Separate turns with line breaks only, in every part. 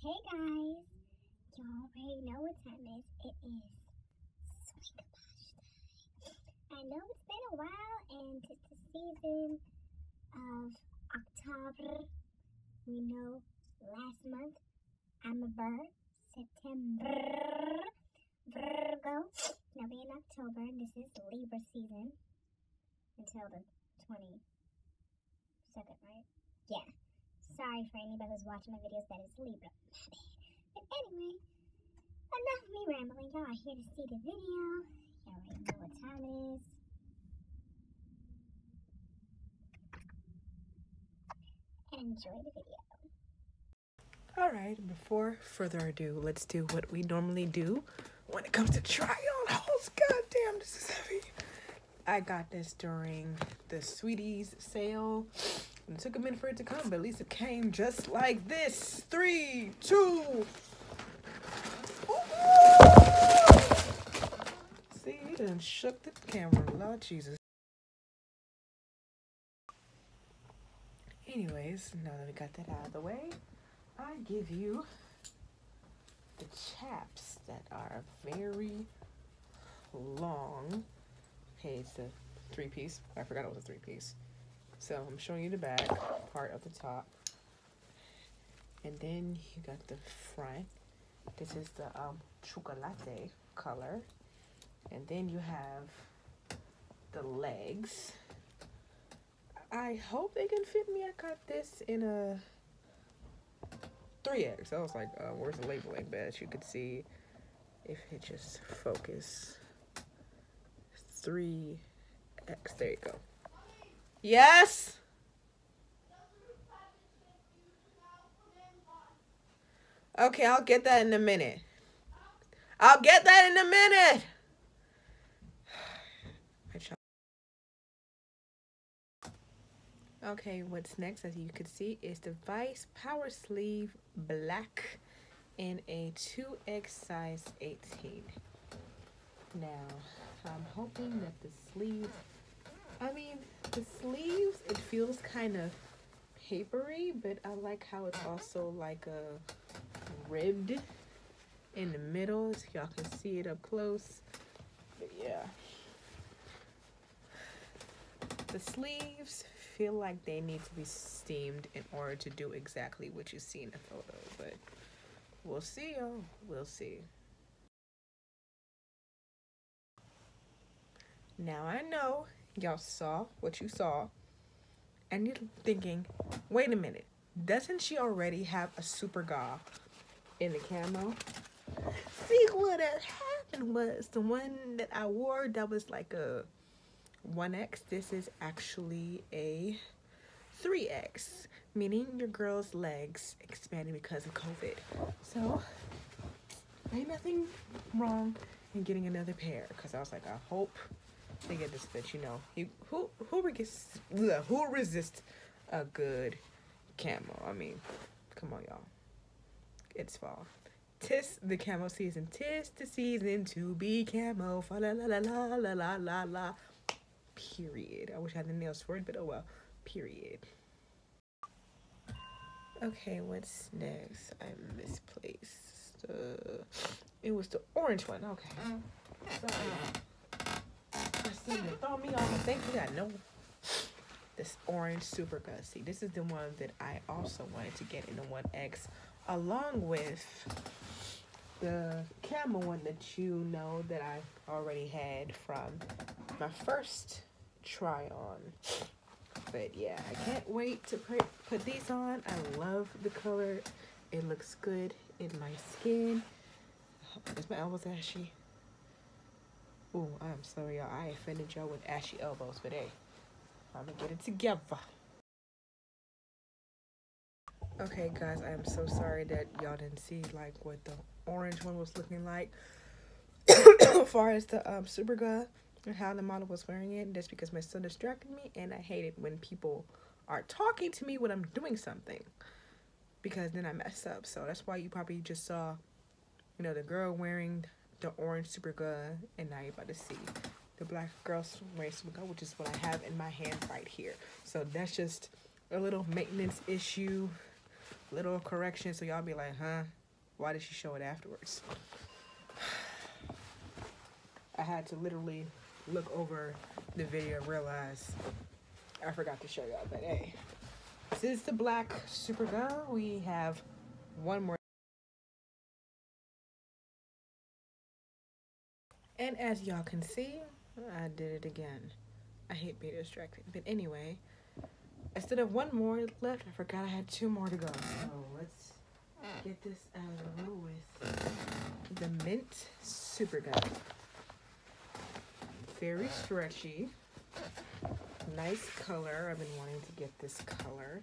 Hey guys, y'all already know what time it is. It is Swank a Posh time. I know it's been a while and it's the season of October. We know last month I'm a bird. September, Virgo. Now we're in October and this is Libra season until the 22nd, right? Yeah. Sorry for anybody who's watching my videos that is Libra. But anyway, enough of me rambling. Y'all are here to see the video. Y'all already know what time it is. Enjoy the video.
All right, before further ado, let's do what we normally do when it comes to try on hauls. God damn, this is heavy. I got this during the Sweeties sale. It took a minute for it to come, but at least it came just like this. Three, two. See, he done shook the camera. Lord Jesus. Anyways, now that we got that out of the way, I give you the chaps that are very long. Okay, it's a three piece. I forgot it was a three piece. So I'm showing you the back part of the top. And then you got the front. This is the um, chocolate color. And then you have the legs. I hope they can fit me. I got this in a 3X. I was like, uh, where's the labeling badge? You could see if it just focus. 3X. There you go. Yes! Okay, I'll get that in a minute. I'll get that in a minute! Okay, what's next, as you can see, is the Vice Power Sleeve Black in a 2X size 18. Now, I'm hoping that the sleeves, I mean, the sleeves, it feels kind of papery, but I like how it's also like a ribbed in the middle, so y'all can see it up close. But yeah. The sleeves feel like they need to be steamed in order to do exactly what you see in the photo, but we'll see, y'all. We'll see. Now I know y'all saw what you saw, and you're thinking, wait a minute, doesn't she already have a super ga in the camo? See what had happened was the one that I wore that was like a 1X. This is actually a 3X, meaning your girl's legs expanding because of COVID. So, ain't nothing wrong in getting another pair because I was like, I hope they get this fit. You know, you, who who resist who resist a good camo? I mean, come on, y'all. It's fall. Tis the camo season. Tis the season to be camo. Fa la la la la la la la la. Period. I wish I had the nails for it, but oh well. Period. Okay, what's next? I misplaced. Uh, it was the orange one. Okay. Sorry. Christina, throw me. I think we got no. This orange Superga. This is the one that I also wanted to get in the 1X, along with the camel one that you know that I already had from my first try on. But yeah, I can't wait to put, put these on. I love the color. It looks good in my skin. Oh, is my elbows ashy? Oh, I'm sorry, y'all. I offended y'all with ashy elbows, but hey, I'm gonna get it together. Okay, guys, I am so sorry that y'all didn't see like what the orange one was looking like. as far as the um, Superga and how the model was wearing it, that's because my son distracted me, and I hate it when people are talking to me when I'm doing something because then I mess up. So that's why you probably just saw, you know, the girl wearing the orange Superga, and now you're about to see the black girl wearing Superga, which is what I have in my hand right here. So that's just a little maintenance issue little correction so y'all be like, huh? Why did she show it afterwards? I had to literally look over the video and realize I forgot to show y'all. But hey, is the black Superga. We have one more. And as y'all can see, I did it again. I hate being distracted. But anyway, instead of one more left, I forgot I had two more to go. So let's get this out of the way with the Mint Superga. Very stretchy. Nice color. I've been wanting to get this color.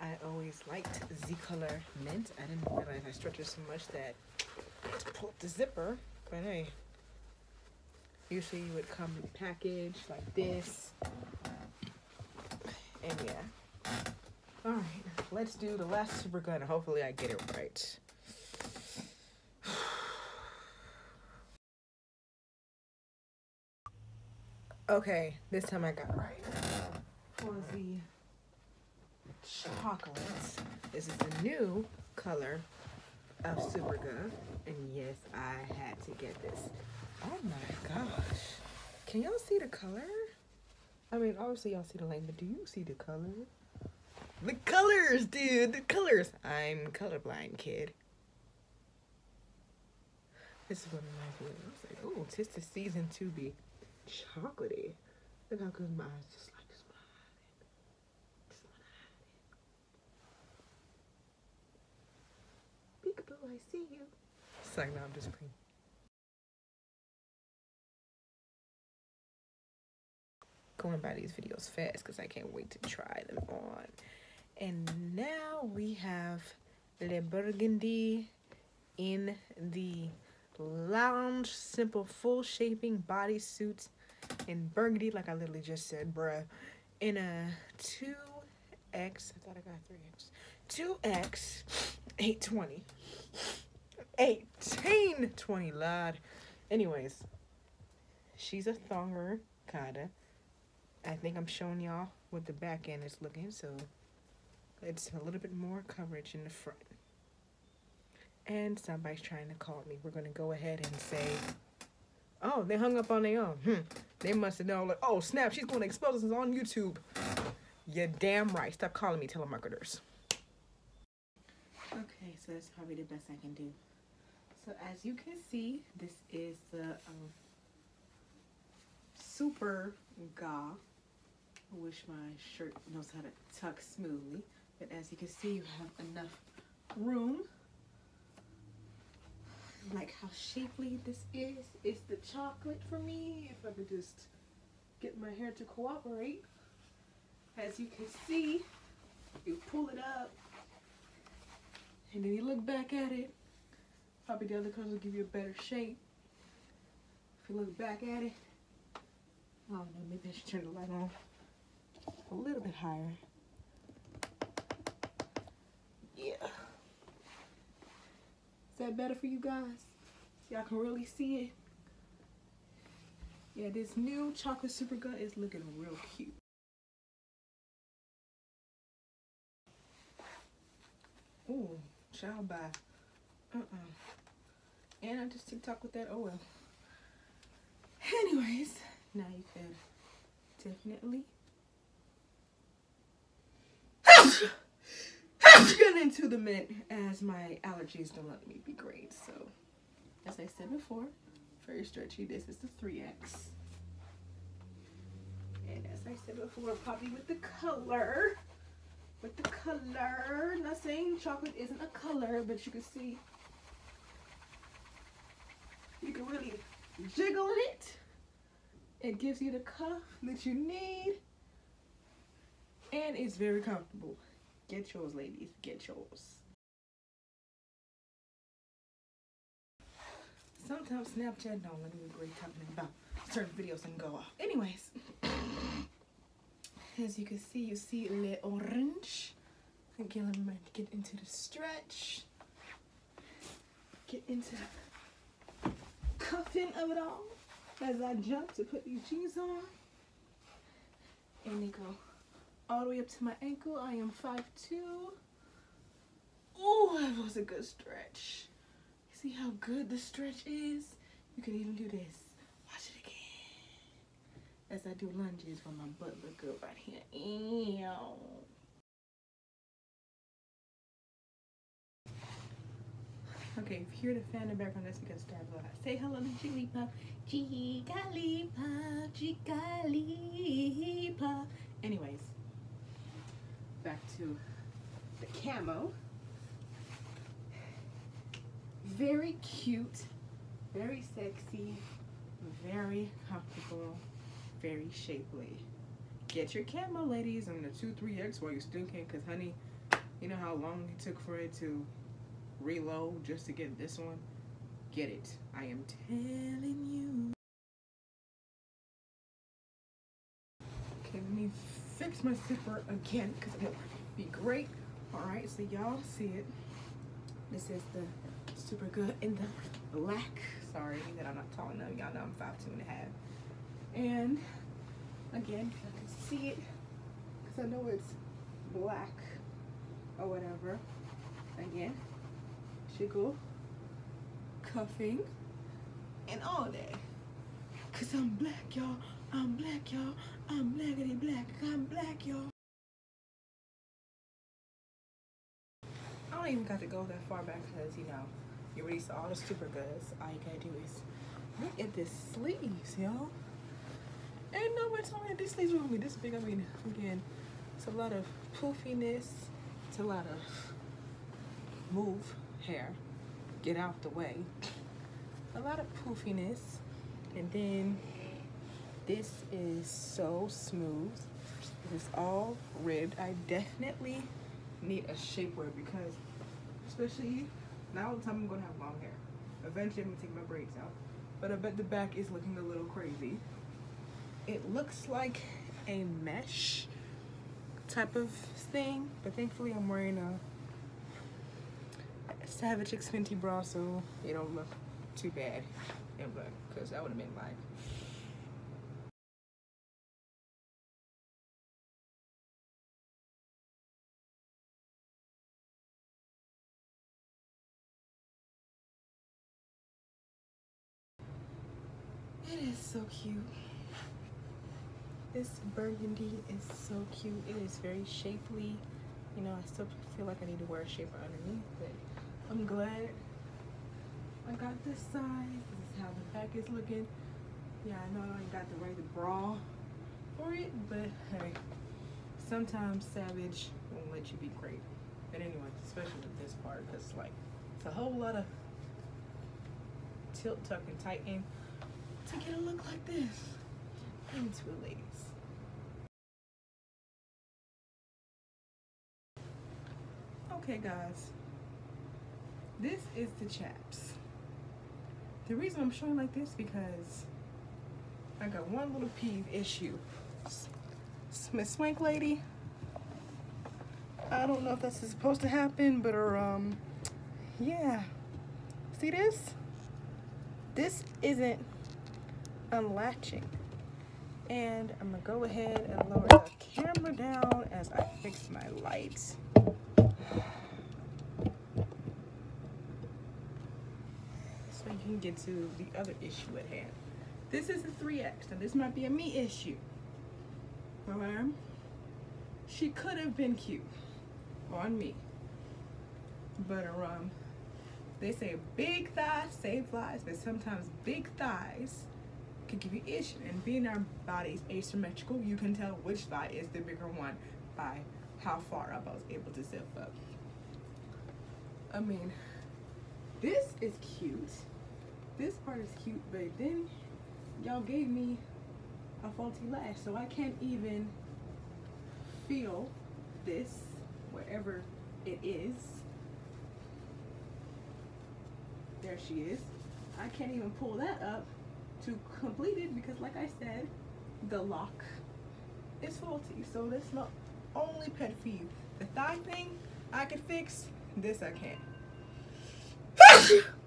I always liked Z color mint. I didn't realize I stretched it so much that to pull up the zipper. But hey, usually you would come packaged like this. And yeah. Alright, let's do the last Superga. Hopefully I get it right. Okay, this time I got right. For the chocolates, this is the new color of Superga. And yes, I had to get this. Oh my gosh. Can y'all see the color? I mean, obviously y'all see the lane, but do you see the color? The colors, dude, the colors. I'm colorblind, kid. This is what reminds me of. I was like, oh, tis the season to be chocolatey. Look how good my eyes just like just wanna hide it. Just wanna hide it. Peekaboo, I see you. It's like, no, I'm just playing. Going by these videos fast because I can't wait to try them on. And now we have Le Burgundy in the lounge simple full shaping bodysuit in burgundy like i literally just said bruh in a 2x i thought i got 3x 2x 820 1820 lad anyways she's a thonger kinda i think i'm showing y'all what the back end is looking so it's a little bit more coverage in the front and somebody's trying to call me. We're to go ahead and say, oh, they hung up on their own. Hmm. They must have known, like, oh, snap, she's to expose us on YouTube. You're damn right. Stop calling me telemarketers. Okay, so that's probably the best I can do. So as you can see, this is the um, Super Ga. I wish my shirt knows how to tuck smoothly. But as you can see, you have enough room like how shapely this is. It's the chocolate for me. If I could just get my hair to cooperate. As you can see, you pull it up and then you look back at it. Probably the other colors will give you a better shape. If you look back at it, I don't know, maybe I should turn the light on a little bit higher. Yeah. Is that better for you guys? Y'all can really see it. Yeah, this new chocolate Superga is looking real cute. Ooh, child by. Uh-uh. And I just TikTok with that. Oh well. Anyways, now you can definitely get into the mint as my allergies don't let me be great. So, as I said before, very stretchy. This is the 3X. And as I said before, probably with the color. With the color. Not saying chocolate isn't a color, but you can see you can really jiggle it. It gives you the cuff that you need. And it's very comfortable. Get yours, ladies. Get yours. Sometimes Snapchat don't let me agree talking about certain videos and go off. Anyways, as you can see, you see le orange. Again, let me get into the stretch. Get into the cuffing of it all as I jump to put these jeans on. And they go all the way up to my ankle. I am 5'2". Oh, that was a good stretch. See how good the stretch is? You can even do this. As I do lunges when my butt look good right here. Ew. Okay, if you hear the fan in the background, that's because Star. Say hello to Jigglypuff. Jigglypuff, Jigglypuff. Anyways, back to the camo. Very cute, very sexy, very comfortable, very shapely. Get your camo, ladies, on the 2-3X while you still can, because, honey, you know how long it took for it to reload just to get this one? Get it. I am telling you. Okay, let me fix my zipper again because it'll be great. All right, so y'all see it. This is the Superga in the black. Sorry that I'm not tall enough. Y'all know I'm five two and a half. And again, I can see it because I know it's black or whatever. Again, jiggle, cuffing, and all that. Cause I'm black, y'all. I'm black, y'all. I'm blackity black. I'm black, y'all. I don't even got to go that far back because, you know, you saw all the Supergas. All you gotta do is look at this sleeves, y'all. Ain't nobody told me that these gonna be this big. I mean, again, it's a lot of poofiness. It's a lot of move hair. Get out the way. A lot of poofiness. And then this is so smooth. It is all ribbed. I definitely need a shapewear because especially now the time I'm gonna have long hair. Eventually I'm gonna take my braids out. But I bet the back is looking a little crazy. It looks like a mesh type of thing, but thankfully I'm wearing a Savage X Fenty bra, so it don't look too bad in black, because that would have been like It is so cute. This burgundy is so cute. It is very shapely. You know, I still feel like I need to wear a shaper underneath, but I'm glad I got this size. This is how the back is looking. Yeah, I know I ain't got the right bra for it, but hey, sometimes Savage won't let you be great. But anyway, especially with this part, because like, it's a whole lot of tilt, tuck, and tighten to get a look like this into it, ladies. Okay, guys, this is the chaps. The reason I'm showing like this because I got one little peeve issue. Miss Swank lady, I don't know if this is supposed to happen, but her, um, yeah. See this? This isn't unlatching. And I'm gonna go ahead and lower the camera down as I fix my lights. So you can get to the other issue at hand. This is a 3X, and this might be a me issue. Alright? She could have been cute on me. But um, they say big thighs save lives, but sometimes big thighs can give you issue. And being our bodies asymmetrical, you can tell which thigh is the bigger one by how far up I was able to zip up. I mean, this is cute. This part is cute, but then y'all gave me a faulty lash, so I can't even feel this wherever it is. There she is. I can't even pull that up to complete it because like I said, the lock is faulty. So that's my only pet peeve. The thigh thing I could fix, this I can't.